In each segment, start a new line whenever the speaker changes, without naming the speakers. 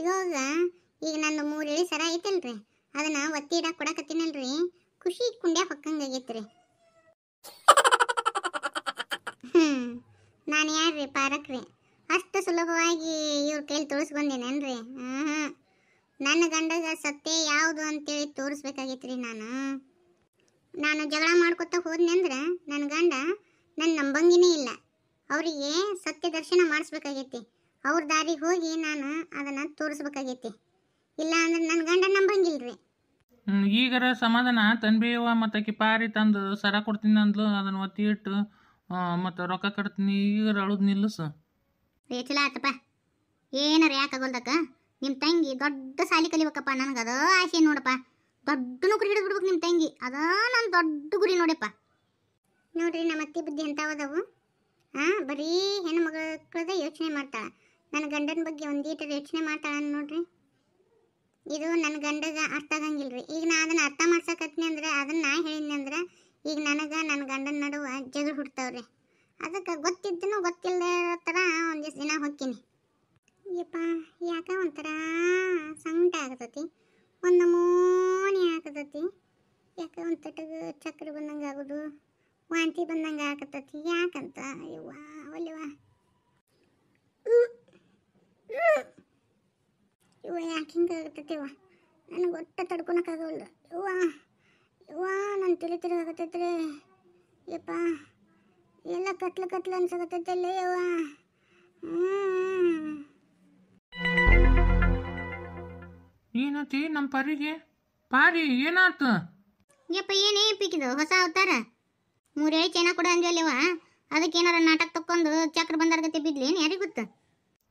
ಸಿಗೋವಾಗ ಈಗ ನಂದು ಮೂರು ಇಳಿ ಸರ ಐತಲ್ರಿ. ಅದನ್ನ ಒತ್ತಿ ಇಡ ಕೊಡಕತ್ತೀನಲ್ರಿ. ಖುಷಿ ಕುಂಡ್ಯಾಗ ಹೊಕ್ಕಂಗಾಗೈತ್ರಿ. ಹ್ಞೂ ನಾನು ಯಾರ್ರಿ ಪಾರಕ್ರಿ? ಅಷ್ಟು ಸುಲಭವಾಗಿ ಇವ್ರ ಕೈಲಿ ತೋರಿಸ್ಬಂದೇನೇನ್ರಿ? ಹ್ಮ್ ನನ್ನ ಗಂಡಗ ಸತ್ಯ ಯಾವುದು ಅಂತೇಳಿ ತೋರಿಸ್ಬೇಕಾಗೈತ್ರಿ ನಾನು. ನಾನು ಜಗಳ ಮಾಡ್ಕೊತ ಹೋದ್ನೆ ಅಂದ್ರೆ ನನ್ನ ಗಂಡ ನನ್ನ ನಂಬಂಗಿನೇ ಇಲ್ಲ. ಅವರಿಗೆ ಸತ್ಯ ದರ್ಶನ ಮಾಡಿಸ್ಬೇಕಾಗೈತಿ. ಅವ್ರ ದಾರಿಗೆ ಹೋಗಿ ನಾನು ಅದನ್ನು ತೋರಿಸ್ಬೇಕಾಗೈತಿ. ಇಲ್ಲ ಅಂದ್ರೆ ನನ್ನ ಗಂಡ ನಂಬಂಗಿಲ್ರಿ.
ಹ್ಮ್, ಈಗರ ಸಮಾಧಾನ ತನ್ಬೇವ ಮತ್ತು ಕಿಪಾರಿ ತಂದು ಸರ ಕೊಡ್ತೀನಿ ಅಂದ್ಲು ಅದನ್ನು ಒತ್ತಿ ಇಟ್ಟು ಮತ್ತು ರೊಕ್ಕ ಕಟ್ತೀನಿ ಈಗ ಅಳುದು ನಿಲ್ಲಿಸು.
ಏ ಚಲ ಆತಪ್ಪ. ಏನಾರ ಯಾಕಾಗೋಲ್ದಕ್ಕ ನಿಮ್ಮ ತಂಗಿ ದೊಡ್ಡ ಸಾಲಿ ಕಲಿಬೇಕಪ್ಪ ನನಗೆ ಅದ ಆಸೆ ನೋಡಪ್ಪ. ದೊಡ್ಡ ನೌಕರಿ ಹಿಡಿದು ಬಿಡ್ಬೇಕು ನಿಮ್ಮ ತಂಗಿ ಅದ ನನ್ನ ದೊಡ್ಡ ಗುರಿ ನೋಡಪ್ಪ. ನೋಡ್ರಿ ನಮ್ಮ ಅತ್ತಿ ಬುದ್ಧಿ ಎಂತಾವದವು ಹಾಂ ಬರೀ ಹೆಣ್ಣು ಯೋಚನೆ ಮಾಡ್ತಾಳ. ನನ್ನ ಗಂಡನ ಬಗ್ಗೆ ಒಂದೀಟ ಯೋಚನೆ ಮಾಡ್ತಾಳ ನೋಡ್ರಿ. ಇದು ನನ್ನ ಗಂಡಗ ಅರ್ಥ ಆಗಂಗಿಲ್ರಿ. ಈಗ ನಾ ಅದನ್ನ ಅರ್ಥ ಮಾಡ್ಸಕತ್ನಿ ಅಂದ್ರೆ, ಅದನ್ನ ನಾ ಹೇಳಿದ್ನಿ ಅಂದ್ರೆ, ಈಗ ನನಗೆ ನನ್ನ ಗಂಡನ ನಡುವ ಜಗಳ ಹುಡ್ತಾವ್ರಿ ಅದಕ್ಕೆ ಗೊತ್ತಿದ್ದನು ಗೊತ್ತಿಲ್ಲದೆ ಥರ ಒಂದಿಷ್ಟು ದಿನ ಹೊಕ್ಕಿನಿ. ಯಪ್ಪ, ಯಾಕ ಒಂಥರ ಸಂಕಟ ಆಗತತಿ. ಒಂದು ನಮೂನಿ ಆಗತೈತಿ. ಯಾಕ ಒಂದು ತಟಗ ಚಕ್ರ ಬಂದಂಗೆ ಆಗೋದು, ವಾಂತಿ ಬಂದಂಗೆ ಆಗತೈತಿ. ಯಾಕಂತ? ಯವ್ವ ಒಲ್ಲೆವ ಇವ ಯಾಕೆ ಹಿಂಗೆ ಆಗತೈತಿ ಇವ? ನನಗೆ ಒಟ್ಟ ತಡ್ಕೊಳಕ್ಕಾಗವಲ್ದು. ಇವ್ವ ಇವ್ವ ನನ್ನ ತಲೆ ತಿರುಗಾಗತ್ತೈತ್ರಿ ಯಪ್ಪ ಎಲ್ಲ ಕತ್ಲು ಕತ್ಲು ಅನ್ಸಕತ್ತೈತಲ್ಲ ಯವ್ವ. ಹ್ಮ್.
ಏನತಿ ನಮ್ಮ ಪರಿಗೆ? ಪಾರಿ ಏನಾತು?
ಯಪ್ಪ ಏನೇ ಪಿಕ್ಕಿದು? ಹೊಸ ಅವತಾರ? ಮೂರೇಳಿ ಚೈನ ಕೊಡ ಅಂದ್ವಲ್ಲವ ಅದಕ್ಕೆ ಏನಾರ ನಾಟಕ ತಕ್ಕೊಂಡು ಚಕ್ರ ಬಂದಾರ್ಗತಿ ಬಿದ್ಲೇನು? ಯಾರಿಗೆ ಗೊತ್ತು?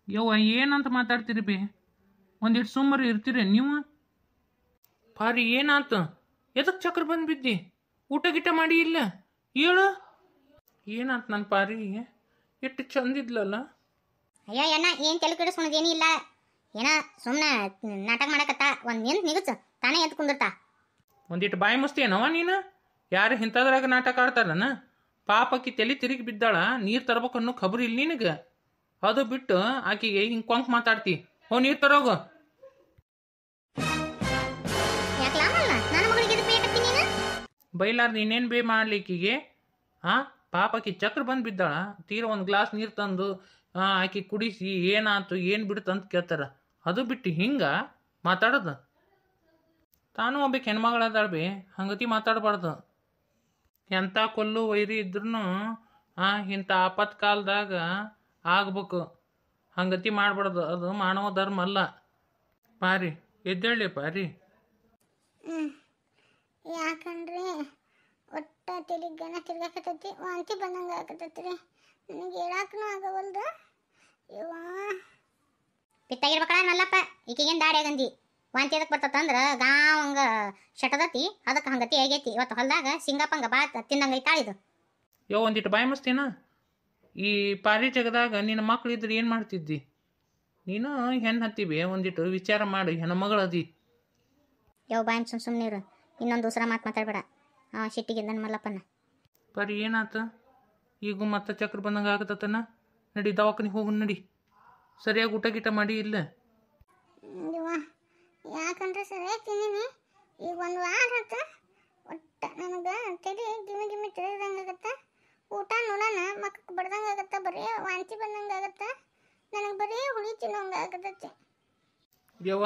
ಯವ್ವ ಏನಂತ ಮಾತಾಡ್ತೀರಿ ಬಿ? ಒಂದಿಟ್ಟು ಸುಮ್ಮರು ಇರ್ತೀರಿ ನೀವು? ಭಾರಿ ಏನಾತ? ಎದಕ್ಕೆ ಚಕ್ರ ಬಂದು ಬಿದ್ದಿ ಊಟ ಗಿಟ ಮಾಡಿ ಇಲ್ಲ? ಹೇಳು. ಏನಾತ ನನ್ನ ಪಾರಿಗೆ ಎಷ್ಟು ಚಂದಿದ್ಲಲ್ಲ?
ಅಯ್ಯೋ ಅಣ್ಣ ಏನು ತಲೆ ಕೆಡಿಸ್ಕೊಳೋದು ಏನಿಲ್ಲ ಏನ ಸುಮ್ಮನೆ ನಾಟಕ ಮಾಡಕತ್ತ? ಒಂದು ನಿಂತು ನಿಗಚ್ಚು ತಾನೇ ಎದ್ದು ಕುಂದಿರ್ತಾ?
ಒಂದಿಟ್ಟು ಬಾಯಿ ಮುಸ್ತಿಯೇನವ ನೀನು? ಯಾರು ಇಂಥದ್ರಾಗ ನಾಟಕ ಆಡ್ತಾರನ? ಪಾಪಕ್ಕಿ ತಲೆ ತಿರುಗಿ ಬಿದ್ದಾಳ ನೀರು ತರ್ಬೇಕು ಅನ್ನೋ ಖಬರ್ ಇಲ್ಲ ನಿನಗೆ. ಅದು ಬಿಟ್ಟು ಆಕಿಗೆ ಹಿಂಗೆ ಕೊಂಕ್ ಮಾತಾಡ್ತಿ. ಹೋ ನೀರು ತರೋಗು. ಬೈಲಾರ್ದ ಇನ್ನೇನ್ ಬೇ ಮಾಡ್ಲಿಕ್ಕಿಗೆ ಹಾಂ ಪಾಪಕ್ಕೆ ಚಕ್ರ ಬಂದು ಬಿದ್ದಾಳ. ತೀರ ಒಂದು ಗ್ಲಾಸ್ ನೀರು ತಂದು ಆ, ಆಕಿ ಕುಡಿಸಿ ಏನಾತು ಏನು ಬಿಡ್ತು ಅಂತ ಕೇಳ್ತಾರ. ಅದು ಬಿಟ್ಟು ಹಿಂಗ ಮಾತಾಡೋದು. ತಾನು ಒಬ್ಬ ಹೆಣ್ಮಗಳದಾಳ್ಬಿ. ಹಂಗತಿ ಮಾತಾಡಬಾರ್ದು. ಎಂಥ ಕೊಲ್ಲು ವೈರಿ ಇದ್ರೂ ಆ ಇಂಥ ಆಪತ್ ಕಾಲದಾಗ ಆಗ್ಬೇಕು. ಹಂಗತಿ ಮಾಡ್ಬಾರ್ದು. ಅದು ಮಾನವ ಧರ್ಮ ಅಲ್ಲ. ಪಾರಿ ಎದ್ದೇಳಿ ಪಾರಿ.
ಯಾಕಂದ್ರೆ ಒಟ್ಟ ಗಣ ತಿರ್ಗಾಕತೈತಿ ವಾಂತಿ ಬಂದಂಗೆ ಆಗತೈತಿ ರೀ ನನಗೆ ಹೇಳಕ್ಕೂ ಆಗವಲ್ದು. ಇವಾ ಪಿತ್ತಾಗಿರ್ಬೇಕಲ್ಲ ನಲ್ಲಪ್ಪ. ಈಕಿಗೇನು ದಾಡಿ ಆಗಂದಿ. ವಾಂತಿ ಅದಕ್ಕೆ ಬರ್ತತಂದ್ರೆ ಗಾಂವ್ ಹಂಗ ಶಟದತಿ ಅದಕ್ಕೆ ಹಂಗತಿ ಆಗೈತಿ. ಇವತ್ತು ಹೊಲ್ದಾಗ ಸಿಂಗಪ್ಪಂಗ ಬಾ ತಿನ್ನಂಗೆ ಐತಾಳಿದು
ಯೋ ಒಂದಿಟ್ಟು ಬಾಯಿ ಮಸ್ತೀನ ಈ ಪಾರಿ ಜಗದಾಗ ನಿನ್ನ ಮಕ್ಳು ಇದ್ರೆ ಏನು ಮಾಡ್ತಿದ್ದಿ? ನೀನು ಹೆಣ್ಣು ಹತ್ತಿವಿ ಒಂದಿಟ್ಟು ವಿಚಾರ ಮಾಡು ಮಾಡಿ ಅದಿ
ಯಾವ ಬಾಯ್ ಸುಮ್ ಸುಮ್ಮನೆ ಇರು. ಇನ್ನೊಂದು ದೂಸರ ಮಾತು ಮಾತಾಡ್ಬೇಡ. ಆ ಶೆಟ್ಟಿಗೆ ನನ್ನ ಮಲ್ಲಪ್ಪನ
ಪರಿ ಏನಾತ? ಈಗ ಮತ್ತೆ ಚಕ್ರ ಬಂದಂಗೆ ಆಗತ್ತನ ನಡಿ ದವಾಖಾನಿಗೆ ಹೋಗು ನಡಿ. ಸರಿಯಾಗಿ ಊಟ ಗೀಟ ಮಾಡಿ ಇಲ್ಲ?
ಯಾಕಂದ್ರೆ ಸರಿಯಾಗಿ ತಿನ್ನಿ ಈಗ ಒಂದು ವಾರ ಆತ. ಒಟ್ಟ ನನಗೆ ತಲೆ ಗಿಮಿ ಗಿಮಿ ತಿಳಿದಂಗೆ ಆಗತ್ತೆ ಊಟ ನೋಡೋಣ ಮಕ್ಕಕ್ಕೆ ಬಡ್ದಂಗೆ ಆಗತ್ತೆ ಬರೀ ವಾಂತಿ ಬಂದಂಗೆ ಆಗತ್ತೆ. ನನಗೆ ಬರೀ ಹುಳಿ ತಿನ್ನೋಂಗೆ ಆಗತೈತಿ.
ಯವ್ವ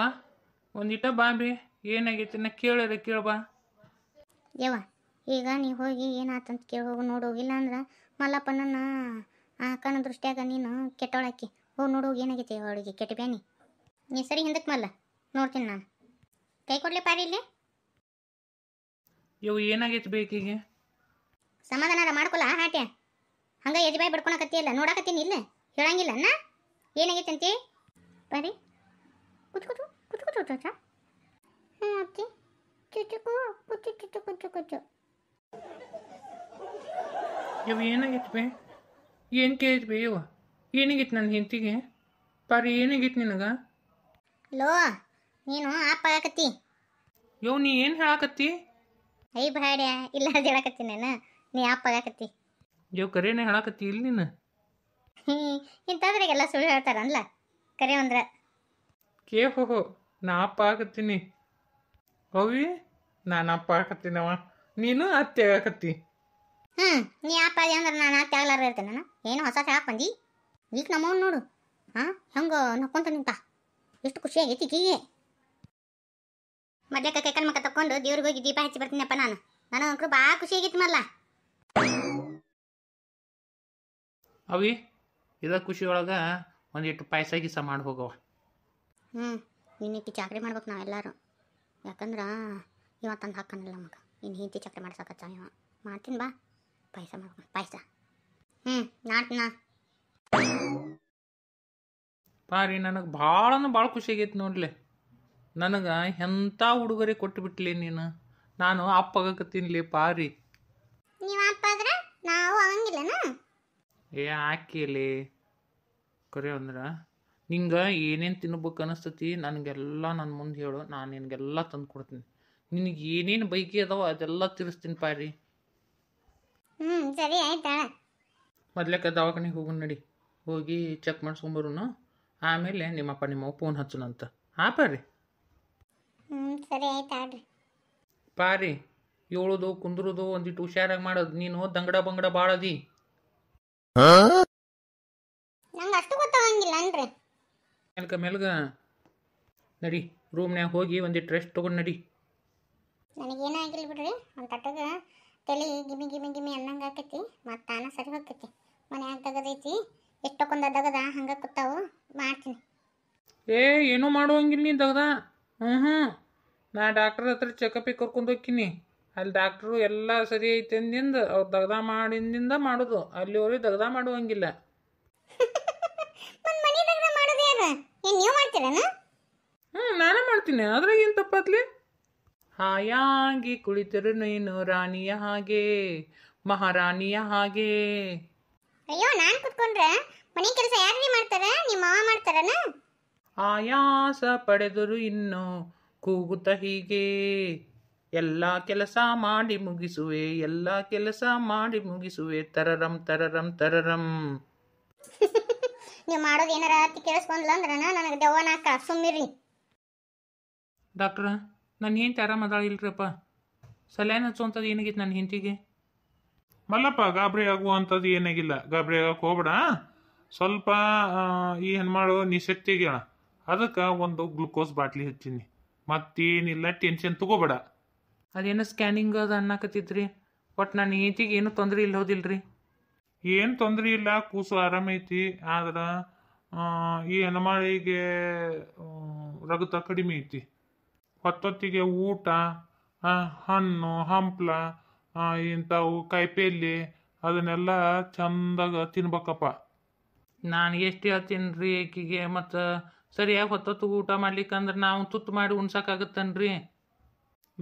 ಒಂದಿಟ ಬಾಬಿ ಏನಾಗೈತಿ ನಾ ಕೇಳಿದ್ರೆ ಕೇಳ್ಬಾ.
ಯವ್ವ ಈಗ ನೀ ಹೋಗಿ ಏನಾತಂತ ಕೇಳಿ ಹೋಗಿ ನೋಡೋಗಿಲ್ಲ ಅಂದ್ರೆ ಮಲ್ಲಪ್ಪನನ್ನ ಆ ಕಣ್ಣು ದೃಷ್ಟಿಯಾಗ ನೀನು ಕೆಟ್ಟವಳಾಕಿ ಹೋಗಿ ನೋಡೋಗಿ ಏನಾಗೈತಿ ಅವಳಿಗೆ ಕೆಟ್ಟ ಬ್ಯಾನಿ. ನೀ ಸರಿ ಹಿಂದಕ್ಕೆ ಮಲ್ಲ ನೋಡ್ತೀನಿ ನಾನು. ಕೈ ಕೊಡ್ಲಿ ಪಾರಿ ಇಲ್ಲಿ.
ಇವು ಏನಾಗೈತಿ ಬೇಕಿಗೆ
ಸಮಾಧಾನ ಮಾಡ್ಕೊಲ್ಲ ಹಾಟ್ಯ. ಹಂಗ ಯಜಬಾಯಿ ಬಡ್ಕೊಳಕತ್ತಿಯಲ್ಲ ನೋಡಕತ್ತೀನಿ ಇಲ್ಲ ಹೇಳಂಗಿಲ್ಲ ಅಣ್ಣ ಏನಾಗೈತೆ ಅಂತಿ? ಬರಿ. ಕುಚು ಕುಚು ಕುಚು ಕುಚು ಕುಚು ಹ್ಞೂ ಅತ್ತಿ. ಚುಚುಕು ಕುಚು ಚುಚು ಕುಚು ಕುಚು.
ಯವ್ ಏನಾಗೈತಿ ಬೇ? ಏನು ಕೇಳೈತಿ ಬೇ ಇವ? ಏನಾಗಿತ್ತು ನನ್ನ ಹೆಂಡತಿಗೆ? ಪಾರಿ ಏನಾಗಿತ್ತು ನಿನಗೆ?
ಲೋ ನೀನು ಆಪ್ ಆಗಕತ್ತಿ
ಯೋ ನೀ ಏನು ಹೇಳಾಕತ್ತಿ?
ಐ ಬಾಡ್ಯ ಇಲ್ಲ ಅದು ಹೇಳಕತ್ತಿ ನಾನು. ನೀ ಆಪ್ ಆಗಕತ್ತಿ
ಯವ್ ಕರೇನೆ ಹೇಳಾಕತ್ತಿ ಇಲ್ಲಿ ನೀನು?
ಇಂಥದ್ರಿಗೆಲ್ಲ ಸುಳ್ಳು ಹೇಳ್ತಾರಲ್ಲ ಕರೆ ಅಂದ್ರ.
ಕೇ ಹೋ ನಾ ಅಪ್ಪ ಆಗತ್ತೀನಿ. ಅವಿ ನಾನು ಅಪ್ಪ ಆಗತ್ತೀನವ. ನೀನು ಅತ್ತೆ ಆಗತ್ತಿ
ಹ್ಞೂ ನೀ ಅಪ್ಪ ಅದೇ ಅಂದ್ರೆ ನಾನು ಅತ್ತೆ ಆಗ್ಲಾರ ಇರ್ತೇನೆ ನಾನು. ಏನು ಹೊಸ ಹೇಳಕ್ ಬಂದಿ. ಈಗ ನಮ್ಮವ್ನು ನೋಡು. ಹಾಂ ಹೆಂಗೆ ನಕ್ಕೊಂತ ನಿಂತ. ಎಷ್ಟು ಖುಷಿ ಆಗೈತಿ ಈಕಿಗೆ ಮದ್ಯಕ್ಕೆ ಕೈಕನ್ ಮಕ್ಕ ತಕ್ಕೊಂಡು ದೇವ್ರಿಗೆ ಹೋಗಿ ದೀಪ ಹಚ್ಚಿ ಬರ್ತೀನಪ್ಪ ನಾನು. ನನಗಂಕರು ಭಾಳ ಖುಷಿ ಆಗಿತ್ತು ಮಲ್ಲ
ಅವಿ ಇದ ಖುಷಿ ಒಳಗೆ ಒಂದಿಟ್ಟು ಪಾಯಸ ಗೀಸ ಮಾಡಿ ಹೋಗವ
ಹ್ಞೂ ಇನ್ನಿಟ್ಟು ಚಾಕ್ರಿ ಮಾಡ್ಬೇಕು ನಾವೆಲ್ಲರೂ ಯಾಕಂದ್ರೆ ಇವ ತಂದು ಹಾಕನಲ್ಲ ಮಗ. ಇನ್ನು ಹಿಂತಿ ಚಾಕ್ರಿ ಮಾಡ್ಸಕತ್ತ ಇವ. ಮಾಡ್ತೀನಿ ಬಾ ಪಾಯಸ ಮಾಡ್ಬೇಕು ಪಾಯಸ. ಹ್ಞೂ ನಾಡ್ತೀನ
ಪಾರಿ ನನಗೆ ಭಾಳನು ಭಾಳ ಖುಷಿ ಆಗೈತೆ ನೋಡ್ಲಿ. ನನಗೆ ಎಂಥ ಉಡುಗೊರೆ ಕೊಟ್ಟು ಬಿಟ್ಲಿ ನೀನು? ನಾನು ಅಪ್ಪಗತ್ತೀನಿಲಿ ಪಾರಿ.
ನೀವು ಅಪ್ಪ ಆದ್ರೆ ನಾವು ಆಗಂಗಿಲ್ಲನಾ?
ಏ ಹಾಕಿಲಿ. ಕರೆ ಅಂದ್ರೆ ನಿಂಗೆ ಏನೇನು ತಿನ್ಬೇಕು ಅನಿಸ್ತತಿ ನನಗೆಲ್ಲ ನನ್ನ ಮುಂದೆ ಹೇಳು ನಾನು ನಿನಗೆಲ್ಲ ತಂದು ಕೊಡ್ತೀನಿ. ನಿನಗೆ ಏನೇನು ಬೈಕಿ ಅದಾವ ಅದೆಲ್ಲ ತಿರ್ಸ್ತೀನಿ ಪಾರಿ
ಹ್ಞೂ ಸರಿ ಆಯ್ತಾ?
ಮೊದ್ಲಕ್ಕೆ ದವಾಖಾನೆಗೆ ಹೋಗೋಣ ನಡಿ. ಹೋಗಿ ಚೆಕ್ ಮಾಡಿಸ್ಕೊಂಬರೋನು ಆಮೇಲೆ ನಿಮ್ಮಪ್ಪ ನಿಮ್ಮ ಫೋನ್ ಹಚ್ಚುನಂತ ಹಾಂ ಪಾರಿ
ಹ್ಞೂ ಸರಿ ಆಯ್ತಾ
ಪಾರಿ ಏಳೋದು ಕುಂದ್ರೋದು ಒಂದಿಟ್ಟು ಹುಷಾರಾಗಿ ಮಾಡೋದು ನೀನು ದಂಗಡ ಬಂಗಡ ಭಾಳ ಅದಿ
ನಂಗೆ ಅಷ್ಟು ಗೊತ್ತಾಗಂಗಿಲ್ಲ ಅನ್ರಿ.
ಮೆಲ್ಕ ಮೇಲ್ಗ. ನಡಿ ರೂಮ್ನ್ಯಾಗ ಹೋಗಿ ಒಂದಿಟ್ಟು ರೆಸ್ಟ್ ತೊಗೊಂಡು ನಡಿ.
ನನಗೇನೂ ಆಗಿಲ್ಲ ಬಿಡ್ರಿ ಒಂದು ತಟ್ಟಗ ತಲೆ ಗಿಮಿ ಗಿಮಿ ಗಿಮಿ ಅನ್ನಂಗೆ ಆಕೈತಿ ಮತ್ತು ತಾನ ಸರಿ ಹೋಗ್ತೈತಿ. ಮನ್ಯಾಗ ತೆಗದೈತಿ ಕೊಂದ ದಗದ ಹಂಗೆ ಕೂತಾವು ಮಾಡ್ತೀನಿ.
ಏ ಏನೂ ಮಾಡುವಂಗಿಲ್ಲ ನೀ ದಗದ. ಹ್ಞೂ ಹ್ಞೂ ನಾ ಡಾಕ್ಟರ್ ಹತ್ರ ಚೆಕಪಿಗೆ ಕರ್ಕೊಂಡು ಹೋಗ್ತೀನಿ. ಅಲ್ಲಿ ಡಾಕ್ಟ್ರು ಎಲ್ಲ ಸರಿ ಐತೆ ಅಂದಿಂದ ಅವ್ರು ದಗ್ದ ಮಾಡಿಂದಿಂದ ಮಾಡೋದು. ಅಲ್ಲಿವರೆಗೆ ದಗ್ದ ಮಾಡುವಂಗಿಲ್ಲ. ಹ್ಞೂ ನಾನೇ ಮಾಡ್ತೀನಿ. ಆದ್ರೆ ಏನು ತಪ್ಪತ್ಲಿ? ಹಾಯಾಗಿ ಕುಳಿತರು ನೀನು ರಾಣಿಯ ಹಾಗೆ ಮಹಾರಾಣಿಯ ಹಾಗೆ.
ಅಯ್ಯೋ ನಾನು ಕುತ್ಕೊಂಡ್ರೆ ಮನೆ ಕೆಲಸ ಯಾರು ಮಾಡ್ತಾರೆ? ನಿಮ್ಮ ಮಾವ ಮಾಡ್ತಾರನ?
ಆಯಾಸ ಪಡೆದರು ಇನ್ನು ಕೂಗುತ್ತ ಹೀಗೆ. ಎಲ್ಲ ಕೆಲಸ ಮಾಡಿ ಮುಗಿಸುವೆ ಎಲ್ಲ ಕೆಲಸ ಮಾಡಿ ಮುಗಿಸುವೆ. ತರರಂ ತರರಂ ತರರಂ.
ನೀವು ಮಾಡೋದು ಏನಾರ ಆತಿ ಕೇಳಿಸ್ಕೊಂಡ್ಲ ಅಂದ್ರೆ ನನಗೆ ದೆವ್ವನಾಕ ಸುಮ್ಮಿರಿ
ಡಾಕ್ಟ್ರ ನನ್ನ ಹೆಂಡತಿ ಆರಾಮದಾಳ ಇಲ್ರಿಪ್ಪ. ಸಲೈನ್ ಹಚ್ಚುವಂಥದ್ದು ಏನಾಗಿತ್ತು ನನ್ನ ಹೆಂಡತಿಗೆ?
ಮಲ್ಲಪ್ಪ ಗಾಬರಿ ಆಗುವಂಥದ್ದು ಏನಾಗಿಲ್ಲ. ಗಾಬರಿ ಆಗಕ್ಕೆ ಹೋಗ್ಬೇಡ. ಸ್ವಲ್ಪ ಈ ಹೆಣ್ಮಾಳು ನಿಶಕ್ತಿಗೆ ಅದಕ್ಕೆ ಒಂದು ಗ್ಲುಕೋಸ್ ಬಾಟ್ಲಿ ಹಚ್ಚೀನಿ. ಮತ್ತೇನಿಲ್ಲ ಟೆನ್ಷನ್ ತಗೋಬೇಡ.
ಅದೇನೋ ಸ್ಕ್ಯಾನಿಂಗ್ ಅದು ಅನ್ನಕತ್ತಿದ್ರಿ. ಒಟ್ಟು ನನ್ನ ಹೆಂಡತಿಗೆ ಏನೂ ತೊಂದರೆ ಇಲ್ಲ ಹೋದಿಲ್ರಿ
ಏನು ತೊಂದರೆ ಇಲ್ಲ ಕೂಸು ಆರಾಮೈತಿ ಆದ್ರೆ ಈ ಹೆಣ್ಮಾಳಿಗೆ ರಗತ ಕಡಿಮೆ ಐತಿ. ಹೊತ್ತೊತ್ತಿಗೆ ಊಟ ಹಣ್ಣು ಹಂಪ್ಲ ಇಂಥವು ಕಾಯಿಪಲ್ಲೆ ಅದನ್ನೆಲ್ಲ ಚಂದಾಗ ತಿನ್ಬೇಕಪ್ಪ.
ನಾನು ಎಷ್ಟು ಹೇಳ್ತೀನಿ ರೀ ಆಕಿಗೆ ಮತ್ತು ಸರಿಯಾಗಿ ಹೊತ್ತೊತ್ತು ಊಟ ಮಾಡ್ಲಿಕ್ಕಂದ್ರೆ ನಾವು ತುತ್ತು ಮಾಡಿ ಉಣ್ಸಕ್ಕಾಗತ್ತನ್ರಿ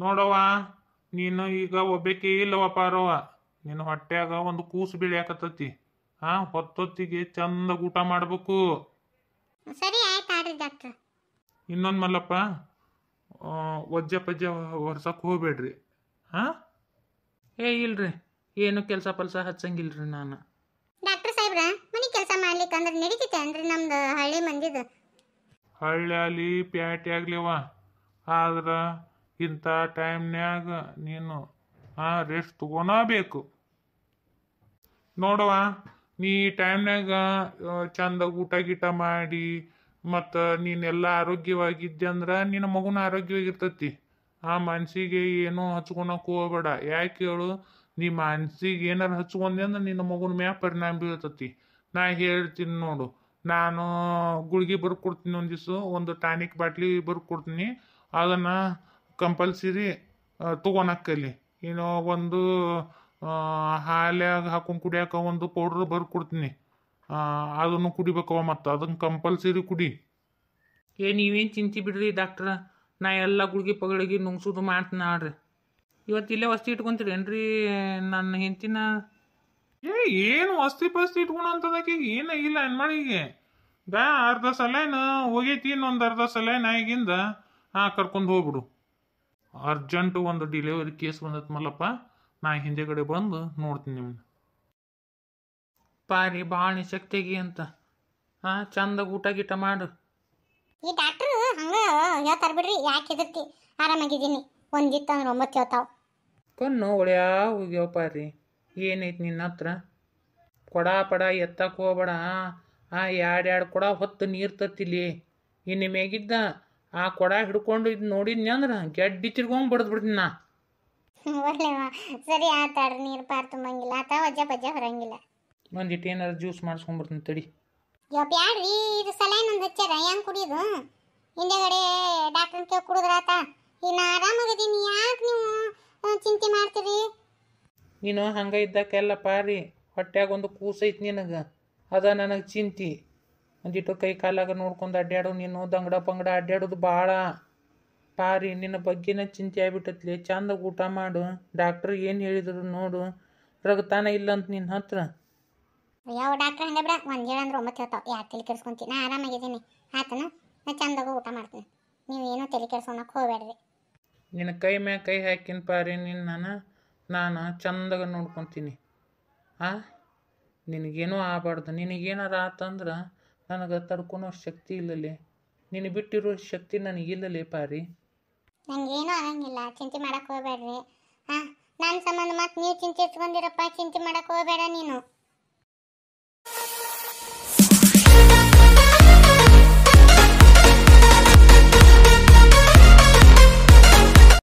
ನೋಡವ್ವ ನೀನು ಈಗ ಒಬ್ಬಾಕಿ ಇಲ್ಲವ ಪಾರವ್ವ. ನಿನ್ನ ಹೊಟ್ಯಾಗ ಒಂದು ಕೂಸು ಬೀಳ್ಯಾಕತ್ತತಿ. ಆ ಹೊತ್ತೊತ್ತಿಗೆ ಚಂದ ಊಟ ಮಾಡ್ಬೇಕು.
ಸರಿ ಆಯ್ತು ಆಡ್ರಿ ಡಾಕ್ಟ್ರ್.
ಇನ್ನೊಂದು ಮಲ್ಲಪ್ಪ ಆ, ವಜ್ಜೆ ಪಜ್ಜೆ ಹೊರ್ಸಕ್ಕೆ ಹೋಗ್ಬೇಡ್ರಿ. ಹಾ
ಏ ಇಲ್ರಿ. ಏನು ಕೆಲಸ ಪಲ್ಸ ಹಚ್ಚಂಗಿಲ್ರಿ ನಾನು.
ಡಾಕ್ಟರ್ ಸಾಹೇಬ್ರ ಮನೆ ಕೆಲಸ ಮಾಡ್ಲಿಕ್ಕೆ ಅಂದ್ರೆ ನಡೀತೈತೆ ಅಂದ್ರೆ ನಮ್ದು ಹಳ್ಳಿ ಮಂದಿದು?
ಹಳ್ಳಿ ಆಗಲಿ ಪ್ಯಾಟಿ ಆಗ್ಲಿವ ಆದ್ರೆ ಇಂಥ ಟೈಮ್ನ್ಯಾಗ ನೀನು ಆ ರೆಸ್ಟ್ ತಗೊಳಬೇಕು ನೋಡುವ, ನೀ ಟೈಮ್ನ್ಯಾಗ ಚಂದ ಊಟ ಗೀಟ ಮಾಡಿ, ಮತ್ತು ನೀನೆಲ್ಲ ಆರೋಗ್ಯವಾಗಿದ್ದೆ ಅಂದ್ರೆ ನಿನ್ನ ಮಗುನ ಆರೋಗ್ಯವಾಗಿರ್ತೈತಿ. ಆ ಮನ್ಸಿಗೆ ಏನೂ ಹಚ್ಕೊಳಕ್ ಹೋಗಬೇಡ. ಯಾಕೆ ಹೇಳು, ನೀ ಮನ್ಸಿಗೆ ಏನಾರು ಹಚ್ಕೊಂಡೆ ಅಂದ್ರೆ ನಿನ್ನ ಮಗುನ ಮ್ಯಾಗ ಪರಿಣಾಮ ಬೀಳ್ತತಿ. ನಾ ಹೇಳ್ತೀನಿ ನೋಡು, ನಾನು ಗುಳಿಗೆ ಬರ್ಕೊಡ್ತೀನಿ ಒಂದು ದಿವಸ, ಒಂದು ಟಾನಿಕ್ ಬಾಟ್ಲಿ ಬರ್ಕೊಡ್ತೀನಿ. ಅದನ್ನು ಕಂಪಲ್ಸರಿ ತೊಗೊಳಕ್ಕಲ್ಲಿ ಏನೋ ಒಂದು ಹಾಲ್ಯಾಗ ಹಾಕೊಂಡು ಕುಡಿಯಾಕ ಒಂದು ಪೌಡ್ರ್ ಬರ್ಕೊಡ್ತೀನಿ ಆ, ಅದನ್ನು ಕುಡಿಬೇಕವ ಮತ್ತು. ಅದನ್ನು ಕಂಪಲ್ಸರಿ ಕುಡಿ.
ಏ ನೀವೇನು ಚಿಂತೆ ಬಿಡ್ರಿ ಡಾಕ್ಟ್ರ. ನಾ ಎಲ್ಲ ಗುಳಿಗೆ ಪಗಳಿಗೆ ನುಂಗ್ಸೋದು ಮಾಡ್ತೀನಿ ನೋಡ್ರಿ ಇವತ್ತು ಇಲ್ಲೇ ವಸ್ತಿ ಇಟ್ಕೊಂತೀರೇನ್ರಿ ನನ್ನ ಹೆಂಡತಿನ?
ಏ ಏನು ವಸ್ತಿ ಪಸ್ತಿ ಇಟ್ಕೊಳಂತದಕ್ಕೆ ಏನಾಗಿಲ್ಲ ಹೆಣ್ಮಳಿಗೆ ಬಾ ಅರ್ಧ ಸಲೇನ ಹೋಗೈತಿ ಇನ್ನೊಂದು ಅರ್ಧ ಸಲೇನ ಆಗಿಂದ ಹಾಂ ಕರ್ಕೊಂಡು ಹೋಗ್ಬಿಡು. ಅರ್ಜೆಂಟ್ ಒಂದು ಡಿಲಿವರಿ ಕೇಸ್ ಬಂದೈತೆ ಮಲ್ಲಪ್ಪ. ನಾ ಹಿಂದೆಗಡೆ ಬಂದು ನೋಡ್ತೀನಿ ನಿಮ್ಮನ್ನ
ಪಾರಿ ಭಾಳ ನಿಶಕ್ತಿಗೆ ಅಂತ. ಹಾ ಚಂದ ಊಟ ಗೀಟ ಮಾಡು.
ಈ ಡಾಕ್ಟ್ರು ಹಂಗ ಹೇಳ್ತಾರ ಬಿಡ್ರಿ ಯಾಕೆ ಹೆದರ್ತಿ? ಆರಾಮಾಗಿದ್ದೀನಿ. ಒಂದಿತ್ತು ಅಂದ್ರೆ ಒಂಬತ್ತು ಹೇಳ್ತಾವ.
ಕಣ್ಣು ಒಳ್ಯಾ ಹೋಗ್ಯಾವ ಪಾರಿ. ಏನೈತಿ ನಿನ್ನ ಹತ್ರ? ಕೊಡ ಪಡ ಎತ್ತಕ್ಕೆ ಹೋಗ್ಬೇಡ. ಆ ಎರಡು ಎರಡು ಕೊಡ ಹೊತ್ತು ನೀರು ತತ್ತಿಲಿ. ಇನ್ನು ಮೇಗಿದ್ದ ಆ ಕೊಡ ಹಿಡ್ಕೊಂಡು ಇದು ನೋಡಿದ್ನಿ ಅಂದ್ರೆ ಗೆಡ್ಡಿ ತಿರ್ಗೊಂಡು ಬಡ್ದು ಬಿಡ್ತೀನಿ ನಾ
ಒಳ್ಳೆ ಸರಿ ಆತಾಡ್ರಿ ನೀರು ಪಾರ್ ತುಂಬಂಗಿಲ್ಲ. ಆತ ವಜ್ಜ ಪಜ್ಜ ಹೊರಂಗಿಲ್ಲ.
ಒಂದಿಟ್ಟು ಏನಾರು ಜ್ಯೂಸ್ ಮಾಡಿಸ್ಕೊಂಡ್ಬಿಡ್ತೀನಿ ತಡಿ.
ಯಪ್ಪ ಯಾಡ್ರಿ ಇದು ಸಲೈನ್ ಒಂದು ಹಚ್ಚಾರ ಹೆಂಗ್ ಕುಡಿಯೋದು ಹಿಂದೆಗಡೆ ಡಾಕ್ಟರ್ ಕೇಳಿ ಕುಡಿದ್ರಾತ ನಾ ಆರಾಮಾಗದೀನಿ ಯಾಕೆ ನೀವು ಚಿಂತೆ ಮಾಡ್ತೀರಿ?
ನೀನು ಹಂಗೆ ಇದ್ದಕ್ಕೆಲ್ಲ ಪಾರಿ ಹೊಟ್ಯಾಗ ಒಂದು ಕೂಸೈತಿ ನಿನಗೆ. ಅದ ನನಗೆ ಚಿಂತಿ. ಒಂದಿಟ್ಟು ಕೈ ಕಾಲಾಗ ನೋಡ್ಕೊಂಡು ಅಡ್ಡಾಡು ನೀನು ದಂಗಡ ಪಂಗಡ ಅಡ್ಡಾಡೋದು ಭಾಳ ಪಾರಿ ನಿನ್ನ ಬಗ್ಗೆನ ಚಿಂತೆ ಆಗ್ಬಿಟ್ಟತ್ಲಿ. ಚಂದ ಊಟ ಮಾಡು. ಡಾಕ್ಟ್ರ್ ಏನು ಹೇಳಿದ್ರು ನೋಡು. ರಗತಾನ ಇಲ್ಲ ಅಂತ ನಿನ್ನ ಹತ್ರ.
ಯಾವ ಡಾಕ್ಟರ್ ಹಂಗೆ ಬಿಡ. ಒಂದು ಹೇಳಂದ್ರೆ ಒಂಬತ್ತು ಹೇಳ್ತಾವ. ಯಾರು ತಲೆ ಕೆಡಿಸ್ಕೊಂತೀನಿ ನಾ ಆರಾಮಾಗಿದ್ದೀನಿ. ಆತನ? ನಾ ಚಂದಾಗ ಊಟ ಮಾಡ್ತೀನಿ. ನೀವು ಏನೂ ತಲೆ ಕೆಡಿಸ್ಕೊಳಕ್ಕೆ ಹೋಗ್ಬೇಡ್ರಿ.
ನಿನ್ನ ಕೈ ಮ್ಯಾಗ ಕೈ ಹಾಕಿನ ಪಾರಿ ನಿನ್ನ ನಾನು ನಾನು ಚಂದಾಗ ನೋಡ್ಕೊತೀನಿ. ಆ? ನಿನಗೇನೂ ಆಗಬಾರ್ದು. ನಿನಗೇನಾರ ಆತಂದ್ರೆ ನನಗೆ ತಡ್ಕೊಳೋ ಶಕ್ತಿ ಇಲ್ಲಲೇ. ನೀನು ಬಿಟ್ಟಿರೋ ಶಕ್ತಿ ನನಗಿಲ್ಲಲೇ ಪಾರಿ.
ನನಗೇನೂ ಆಗಂಗಿಲ್ಲ. ಚಿಂತೆ ಮಾಡಕ್ಕೆ ಹೋಗ್ಬೇಡ್ರಿ. ಹಾಂ ನನ್ನ ಸಂಬಂಧ ಮತ್ತೆ ನೀವು ಚಿಂತೆ ಇಟ್ಕೊಂಡಿರಪ್ಪ ಚಿಂತೆ ಮಾಡಕ್ಕೆ ಹೋಗ್ಬೇಡ ನೀನು.